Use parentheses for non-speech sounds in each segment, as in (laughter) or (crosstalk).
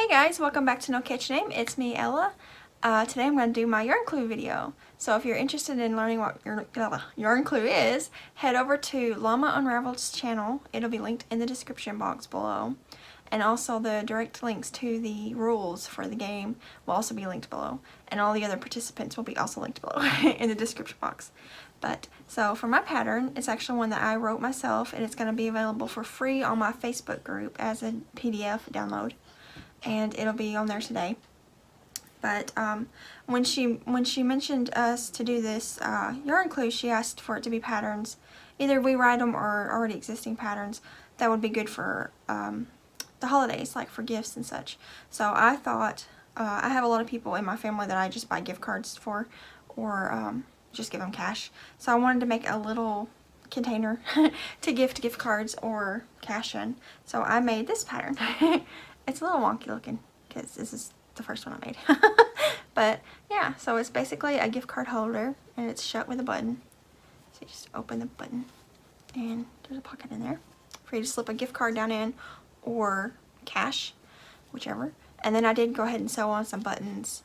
Hey guys, welcome back to No Catchy Name. It's me, Ella. Uh, today I'm going to do my yarn clue video. So if you're interested in learning what uh, yarn clue is, head over to Llama Unraveled's channel. It'll be linked in the description box below. And also the direct links to the rules for the game will also be linked below. And all the other participants will be also linked below (laughs) in the description box. But, so for my pattern, it's actually one that I wrote myself and it's going to be available for free on my Facebook group as a PDF download and it'll be on there today. But um, when she when she mentioned us to do this uh, yarn clue, she asked for it to be patterns. Either we write them or already existing patterns that would be good for um, the holidays, like for gifts and such. So I thought, uh, I have a lot of people in my family that I just buy gift cards for or um, just give them cash. So I wanted to make a little container (laughs) to gift gift cards or cash in. So I made this pattern. (laughs) It's a little wonky looking because this is the first one I made. (laughs) but yeah, so it's basically a gift card holder and it's shut with a button. So you just open the button and there's a pocket in there for you to slip a gift card down in or cash, whichever. And then I did go ahead and sew on some buttons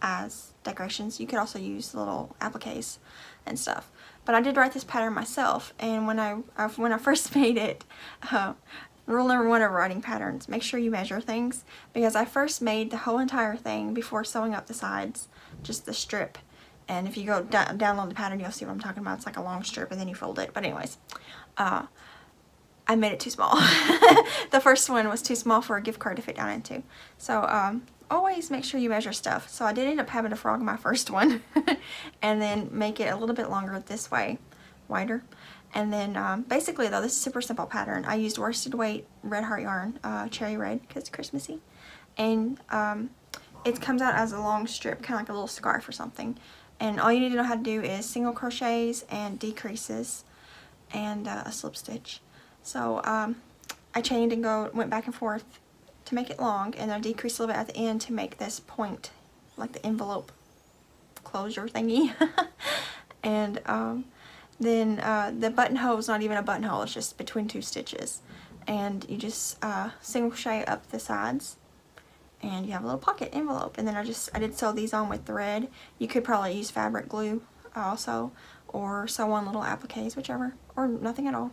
as decorations. You could also use little appliques and stuff. But I did write this pattern myself, and when I, when I (laughs) first made it, uh, Rule number one of writing patterns, make sure you measure things because I first made the whole entire thing before sewing up the sides, just the strip. And if you go download the pattern, you'll see what I'm talking about. It's like a long strip and then you fold it. But anyways, uh, I made it too small. (laughs) the first one was too small for a gift card to fit down into. So um, always make sure you measure stuff. So I did end up having to frog my (laughs) first one (laughs) and then make it a little bit longer this way, wider. And then um, basically though, this is super simple pattern. I used worsted weight red heart yarn, uh, cherry red, because it's Christmassy. And um, it comes out as a long strip, kind of like a little scarf or something. And all you need to know how to do is single crochets and decreases and uh, a slip stitch. So um, I chained and go went back and forth to make it long and then I decreased a little bit at the end to make this point like the envelope closure thingy. (laughs) and um, then uh, the buttonhole is not even a buttonhole, it's just between two stitches. And you just uh, single crochet up the sides and you have a little pocket envelope. And then I just, I did sew these on with thread. You could probably use fabric glue also or sew on little appliques, whichever, or nothing at all.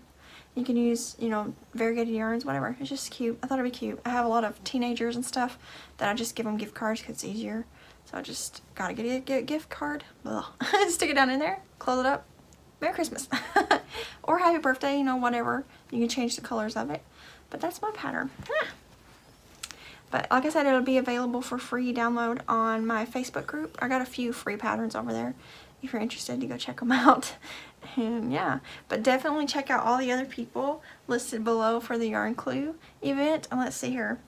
You can use, you know, variegated yarns, whatever. It's just cute. I thought it'd be cute. I have a lot of teenagers and stuff that I just give them gift cards because it's easier. So I just gotta get a, get a gift card. (laughs) Stick it down in there, close it up, Merry Christmas. (laughs) or Happy Birthday, you know, whatever. You can change the colors of it. But that's my pattern. Ah. But like I said, it'll be available for free download on my Facebook group. I got a few free patterns over there if you're interested to go check them (laughs) out. And yeah, but definitely check out all the other people listed below for the Yarn Clue event. And let's see here.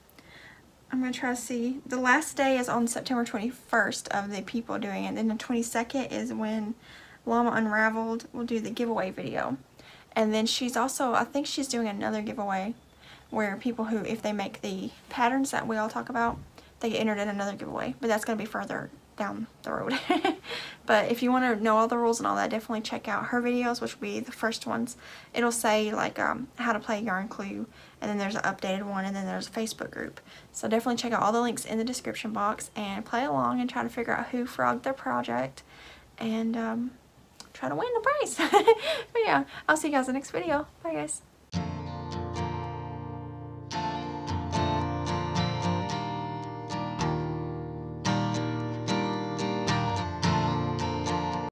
I'm going to try to see. The last day is on September 21st of the people doing it. Then the 22nd is when Llama Unraveled We'll do the giveaway video. And then she's also, I think she's doing another giveaway where people who, if they make the patterns that we all talk about, they get entered in another giveaway. But that's going to be further down the road. (laughs) but if you want to know all the rules and all that, definitely check out her videos, which will be the first ones. It'll say like um, how to play Yarn Clue, and then there's an updated one, and then there's a Facebook group. So definitely check out all the links in the description box and play along and try to figure out who frogged their project. And um, try to win the prize. (laughs) but yeah, I'll see you guys in the next video. Bye guys.